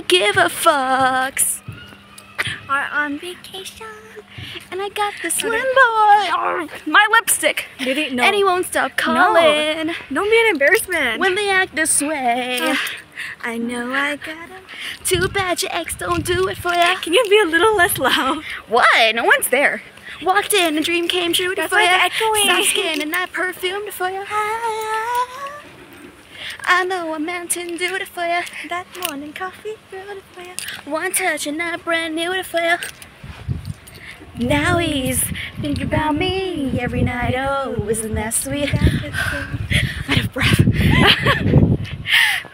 I give a fucks. Are on vacation, and I got the slim boy. My lipstick. Did he? No. And he won't stop calling Don't be an embarrassment. when they act this way. Ugh. I know I got him. Too bad your ex don't do it for ya. Can you be a little less loud? What? No one's there. Walked in, a dream came true That's for ya. it's echoing. Soft skin and that perfumed for ya. Ah. I know a Mountain Dew it for. That morning coffee brewed it for you. One touch and I brand new it for ya. Now he's thinking about me every night. Oh, isn't that sweet? Out of breath.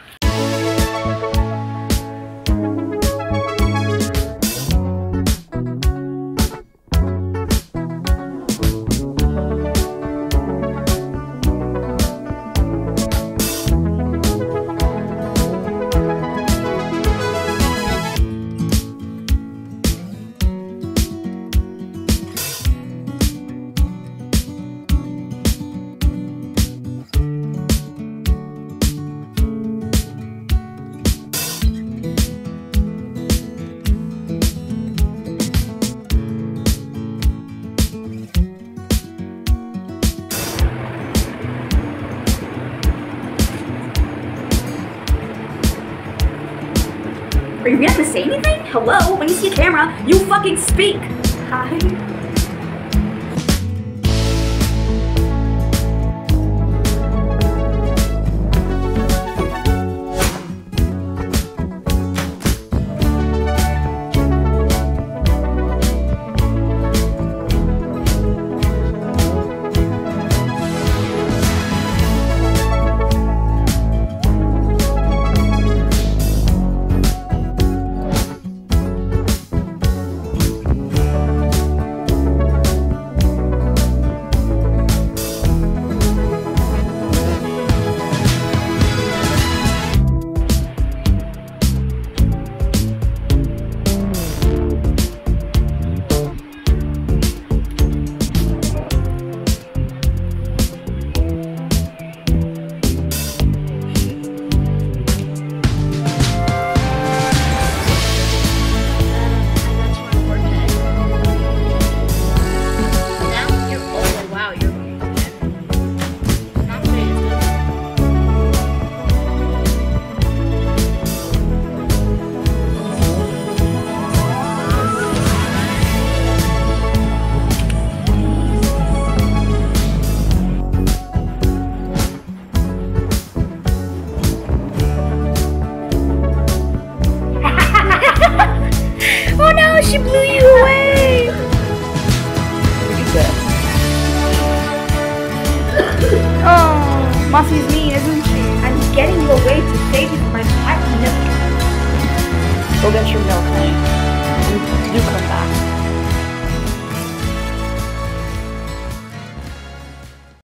Are you gonna say anything? Hello? When you see a camera, you fucking speak. Hi. she's me, isn't she? I'm getting you away to save you from my platinum. Go get your milk, honey. You come.